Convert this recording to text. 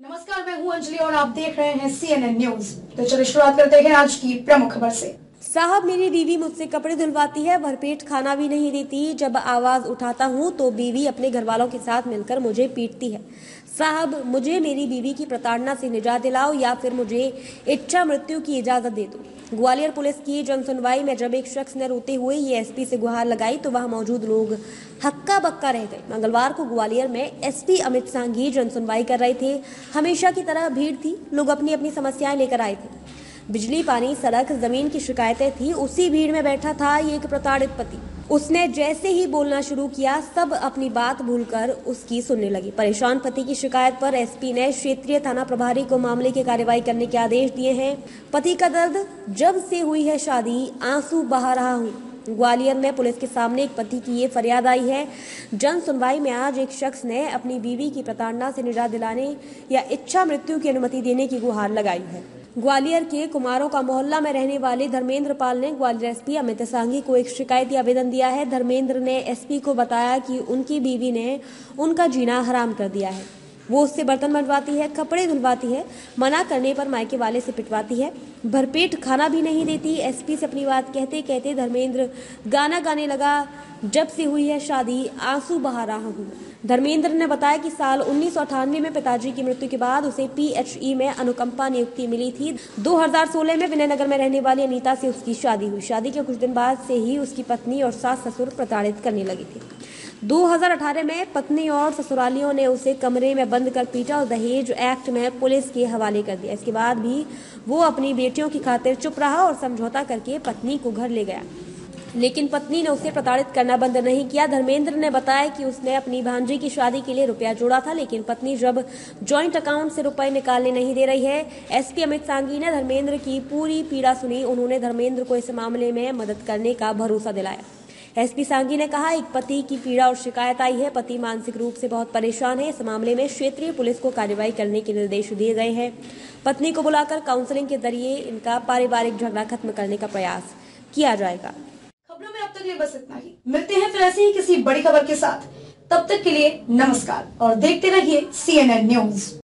नमस्कार, मैं हूँ अंजलि और आप देख रहे हैं सीएनएन न्यूज़ तो चलिए शुरुआत करते हैं आज की प्रमुख खबर से। साहब, मेरी बीवी मुझसे कपड़े धुलवाती है, भरपेट खाना भी नहीं देती। जब आवाज़ उठाता हूँ तो बीवी अपने घर वालों के साथ मिलकर मुझे पीटती है। साहब, मुझे मेरी बीवी की प्रताड़ना से निजात दिलाओ या फिर मुझे इच्छा मृत्यु की इजाज़त दे दो। ग्वालियर पुलिस की जनसुनवाई में जब एक शख्स ने रोते हुए ये एसपी से गुहार लगाई तो वहाँ मौजूद लोग हक्का बक्का रह गए। मंगलवार को ग्वालियर में एसपी अमित सांघी जनसुनवाई कर रहे थे। हमेशा की तरह भीड़ थी, लोग अपनी अपनी समस्याएँ लेकर आए थे। बिजली, पानी, सड़क, ज़मीन की शिकायतें थी, उसी भीड़ में बैठा था ये एक प्रताड़ित पति। उसने जैसे ही बोलना शुरू किया, सब अपनी बात भूलकर उसकी सुनने लगी। परेशान पति की शिकायत पर एसपी ने क्षेत्रीय थाना प्रभारी को मामले की कार्रवाई करने के आदेश दिए हैं। पति का दर्द जब से हुई है शादी, आँसू बहा रहा हूँ। ग्वालियर में पुलिस के सामने एक पति की ये फरियाद आई है। जन सुनवाई में आज एक शख्स ने अपनी बीवी की प्रताड़ना से निजात दिलाने या इच्छा मृत्यु की अनुमति देने की गुहार लगाई है। ग्वालियर के कुमारों का मोहल्ला में रहने वाले धर्मेंद्र पाल ने ग्वालियर एसपी अमित सांघी को एक शिकायत आवेदन दिया है। धर्मेंद्र ने एसपी को बताया कि उनकी बीवी ने उनका जीना हराम कर दिया है। वो उससे बर्तन बनवाती है, कपड़े धुलवाती है, मना करने पर मायके वाले से पिटवाती है। भरपेट खाना भी नहीं देती, एसपी से अपनी बात कहते कहते धर्मेंद्र गाना गाने लगा, जब से हुई है शादी, आँसू बहा रहा हूँ। धर्मेंद्र ने बताया कि साल उन्नीस सौ अठानवे में पिताजी की मृत्यु के बाद उसे पीएचई में अनुकंपा नियुक्ति मिली थी। 2016 में विनयनगर में रहने वाली अनीता से उसकी शादी हुई। शादी के कुछ दिन बाद से ही उसकी पत्नी और सास ससुर प्रताड़ित करने लगी थी। 2018 में पत्नी और ससुरालियों ने उसे कमरे में बंद कर पीटा और दहेज एक्ट में पुलिस के हवाले कर दिया। इसके बाद भी वो अपनी बेटियों की खातिर चुप रहा और समझौता करके पत्नी को घर ले गया। लेकिन पत्नी ने उसे प्रताड़ित करना बंद नहीं किया। धर्मेंद्र ने बताया कि उसने अपनी भांजी की शादी के लिए रुपया जोड़ा था, लेकिन पत्नी जब जॉइंट अकाउंट से रुपए निकालने नहीं दे रही है एसपी अमित सांगी ने धर्मेंद्र की पूरी पीड़ा सुनी। उन्होंने धर्मेंद्र को इस मामले में मदद करने का भरोसा दिलाया। एसपी सांगी ने कहा, एक पति की पीड़ा और शिकायत आई है। पति मानसिक रूप से बहुत परेशान है। इस मामले में क्षेत्रीय पुलिस को कार्रवाई करने के निर्देश दिए गए हैं। पत्नी को बुलाकर काउंसलिंग के ज़रिए इनका पारिवारिक झगड़ा खत्म करने का प्रयास किया जाएगा। खबरों में अब तक बस इतना ही। मिलते हैं फिर ऐसे ही किसी बड़ी खबर के साथ। तब तक के लिए नमस्कार और देखते रहिए सीएनएन न्यूज़